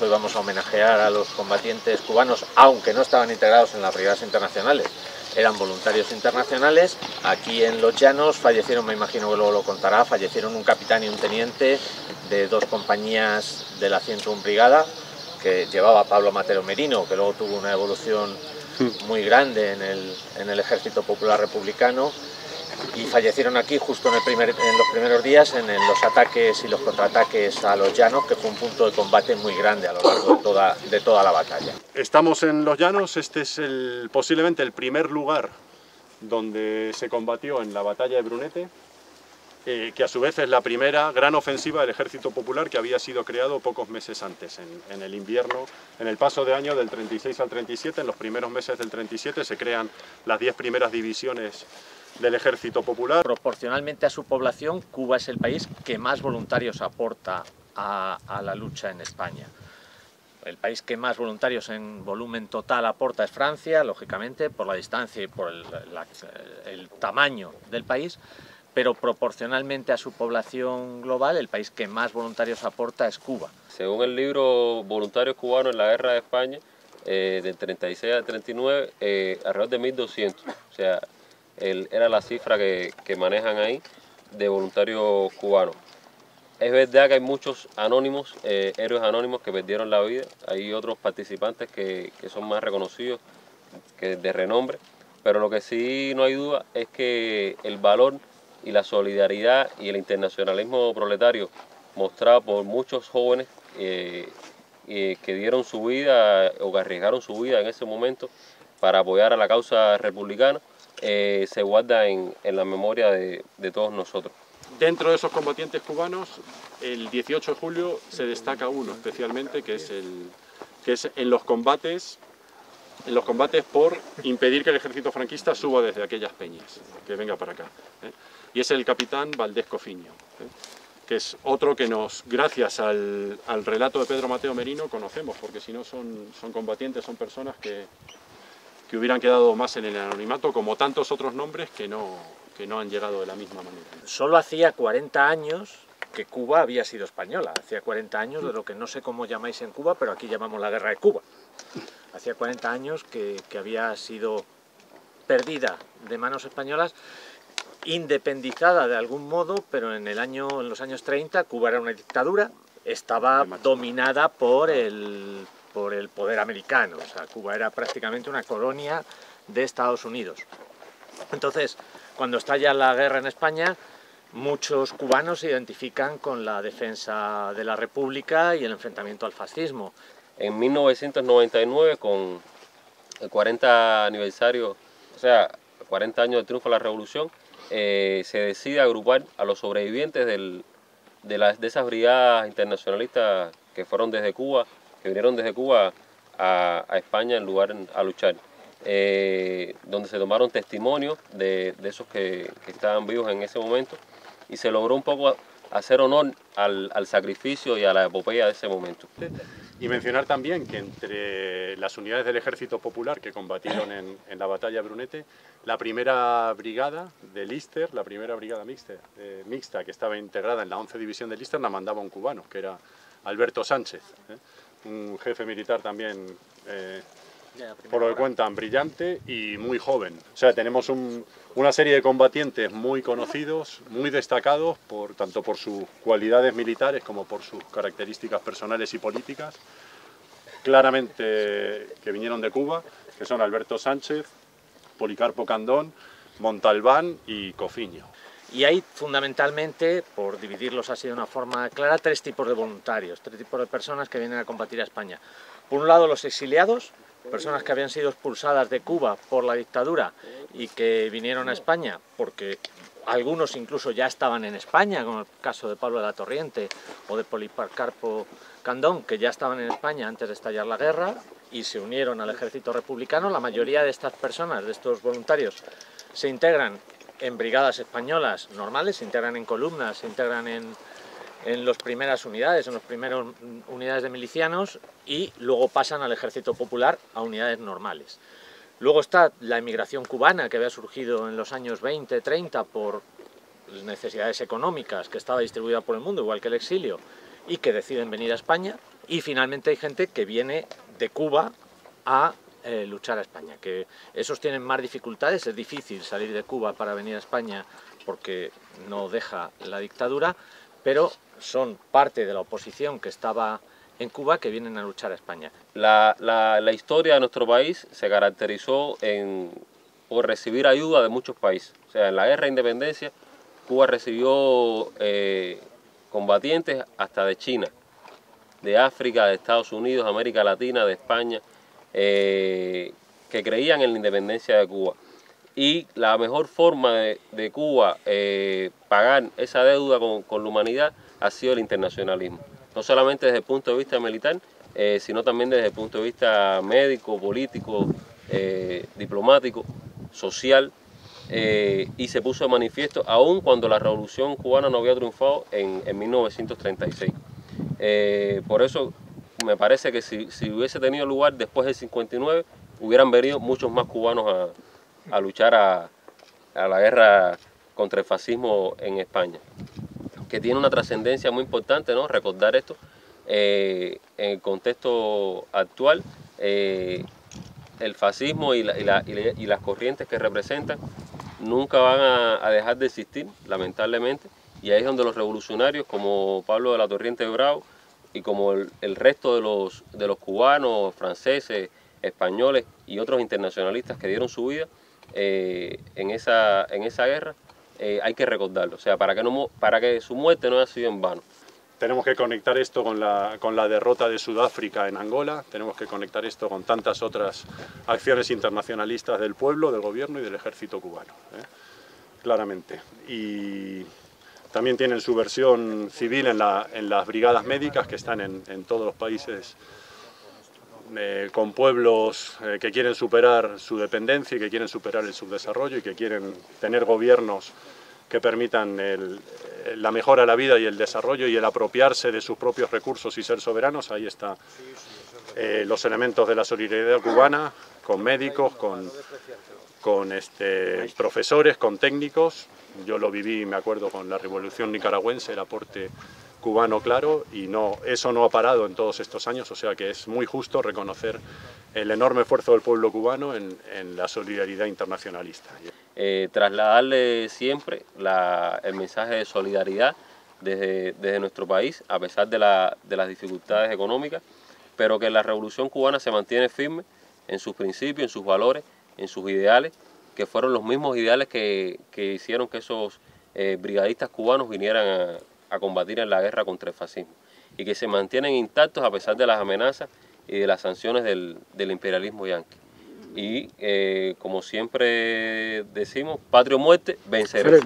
Hoy vamos a homenajear a los combatientes cubanos, aunque no estaban integrados en las brigadas internacionales, eran voluntarios internacionales. Aquí en Los Llanos fallecieron, me imagino que luego lo contará, fallecieron un capitán y un teniente de dos compañías de la 101 Brigada, que llevaba Pablo Matero Merino, que luego tuvo una evolución muy grande en el, en el Ejército Popular Republicano y fallecieron aquí justo en, el primer, en los primeros días en, en, los ataques y los contraataques a los llanos, que fue un punto de combate muy grande a lo largo de toda, de toda la batalla. Estamos en los llanos, este es el, posiblemente el primer lugar donde se combatió en la batalla de Brunete, eh, que a su vez es la primera gran ofensiva del Ejército Popular que había sido creado pocos meses antes, en, en, el invierno, en el paso de año del 36 al 37, en los primeros meses del 37 se crean las 10 primeras divisiones del Ejército Popular. Proporcionalmente a su población, Cuba es el país que más voluntarios aporta a, a la lucha en España. El país que más voluntarios en volumen total aporta es Francia, lógicamente, por la distancia y por el, la, el tamaño del país, pero proporcionalmente a su población global, el país que más voluntarios aporta es Cuba. Según el libro Voluntarios Cubanos en la Guerra de España, eh, del 36 al 39, eh, alrededor de 1.200. O sea, el, era la cifra que, que, manejan ahí de voluntarios cubanos. Es verdad que hay muchos anónimos, eh, héroes anónimos que perdieron la vida, hay otros participantes que, que son más reconocidos, que de renombre, pero lo que sí no hay duda es que el valor y la solidaridad y el internacionalismo proletario mostrado por muchos jóvenes eh, eh, que dieron su vida o que arriesgaron su vida en ese momento para apoyar a la causa republicana, eh, se guarda en, en la memoria de, todos nosotros. Dentro de esos combatientes cubanos, el 18 de julio se destaca uno especialmente, que es, el, que es en los combates en los combates por impedir que el ejército franquista suba desde aquellas peñas, que venga para acá. ¿eh? Y es el capitán Valdés Cofiño, ¿eh? que es otro que nos, gracias al, al, relato de Pedro Mateo Merino, conocemos, porque si no son, son combatientes, son personas que, que hubieran quedado más en el anonimato, como tantos otros nombres que no, que no han llegado de la misma manera. Solo hacía 40 años que Cuba había sido española, hacía 40 años de lo que no sé cómo llamáis en Cuba, pero aquí llamamos la guerra de Cuba. Hacía 40 años que, que había sido perdida de manos españolas, independizada de algún modo, pero en, el año, en los años 30 Cuba era una dictadura, estaba dominada por el, por el poder americano, Cuba era prácticamente una colonia de Estados Unidos. Entonces, cuando estalla la guerra en España, muchos cubanos se identifican con la defensa de la República y el enfrentamiento al fascismo. En 1999, con el 40 aniversario, o sea, 40 años del triunfo de la Revolución, eh, se decide agrupar a los sobrevivientes de, las, de esas brigadas internacionalistas que fueron desde Cuba, que vinieron desde Cuba a, a España en lugar a luchar. Eh, donde se tomaron testimonios de, de esos que, que, estaban vivos en ese momento y se logró un poco hacer honor al, al, sacrificio y a la epopeya de ese momento. Y mencionar también que entre las unidades del Ejército Popular que combatieron en, en la batalla Brunete, la primera brigada de Lister, la primera brigada mixta, eh, mixta que estaba integrada en la 11 División de Lister, la mandaba un cubano, que era Alberto Sánchez, ¿eh? Un jefe militar también eh, por lo que cuentan, brillante y muy joven. O sea, tenemos un, una serie de combatientes muy conocidos, muy destacados, por, tanto por sus cualidades militares como por sus características personales y políticas, claramente que vinieron de Cuba, que son Alberto Sánchez, Policarpo Candón, Montalbán y Cofiño. Y hay fundamentalmente, por dividirlos así de una forma clara, tres tipos de voluntarios, tres tipos de personas que vienen a combatir a España. Por un lado, los exiliados, personas que habían sido expulsadas de Cuba por la dictadura y que vinieron a España porque algunos incluso ya estaban en España, como el caso de Pablo de la Torriente o de Policarpo Candón, que ya estaban en España antes de estallar la guerra y se unieron al ejército republicano. La mayoría de estas personas, de estos voluntarios, se integran en brigadas españolas normales, se integran en columnas, se integran en, en las primeras unidades, en las primeras unidades de milicianos y luego pasan al ejército popular a unidades normales. Luego está la emigración cubana que había surgido en los años 20, 30 por necesidades económicas que estaba distribuida por el mundo, igual que el exilio, y que deciden venir a España. Y finalmente hay gente que viene de Cuba a eh, luchar a España, que esos tienen más dificultades, es difícil salir de Cuba para venir a España porque no deja la dictadura, pero son parte de la oposición que estaba en Cuba que vienen a luchar a España. La, la, historia de nuestro país se caracterizó en, por recibir ayuda de muchos países. O sea, en la guerra de independencia, Cuba recibió eh, combatientes hasta de China, de África, de Estados Unidos, América Latina, de España, eh, que creían en la independencia de Cuba. Y la mejor forma de, Cuba eh, pagar esa deuda con, con la humanidad ha sido el internacionalismo no solamente desde el punto de vista militar, eh, sino también desde el punto de vista médico, político, diplomático, social, y se puso de manifiesto aún cuando la revolución cubana no había triunfado en, 1936. por eso me parece que si, hubiese tenido lugar después del 59, hubieran venido muchos más cubanos a, luchar a, a la guerra contra el fascismo en España que tiene una trascendencia muy importante, ¿no? Recordar esto eh, en el contexto actual, eh, el fascismo y, las corrientes que representan nunca van a, dejar de existir, lamentablemente, y ahí es donde los revolucionarios como Pablo de la Torriente Bravo y como el, resto de los, de los cubanos, franceses, españoles y otros internacionalistas que dieron su vida eh, en, esa, en esa guerra, eh, hay que recordarlo, o sea, para que, no, para que su muerte no haya sido en vano. Tenemos que conectar esto con la, con la derrota de Sudáfrica en Angola, tenemos que conectar esto con tantas otras acciones internacionalistas del pueblo, del gobierno y del ejército cubano, ¿eh? claramente. Y también tienen su versión civil en, la, en las brigadas médicas que están en, todos los países eh, con pueblos que quieren superar su dependencia y que quieren superar el subdesarrollo y que quieren tener gobiernos que permitan la mejora de la vida y el desarrollo y el apropiarse de sus propios recursos y ser soberanos. Ahí están eh, los elementos de la solidaridad cubana, con médicos, con, con este, profesores, con técnicos. Yo lo viví, me acuerdo, con la revolución nicaragüense, el aporte cubano claro y no, eso no ha parado en todos estos años, o sea que es muy justo reconocer el enorme esfuerzo del pueblo cubano en, la solidaridad internacionalista. Eh, trasladarle siempre el mensaje de solidaridad desde, desde nuestro país, a pesar de, de, las dificultades económicas, pero que la revolución cubana se mantiene firme en sus principios, en sus valores, en sus ideales, que fueron los mismos ideales que, que hicieron que esos eh, brigadistas cubanos vinieran a, a combatir en la guerra contra el fascismo y que se mantienen intactos a pesar de las amenazas y de las sanciones del, imperialismo yanqui. Y eh, como siempre decimos, patria o muerte, venceremos.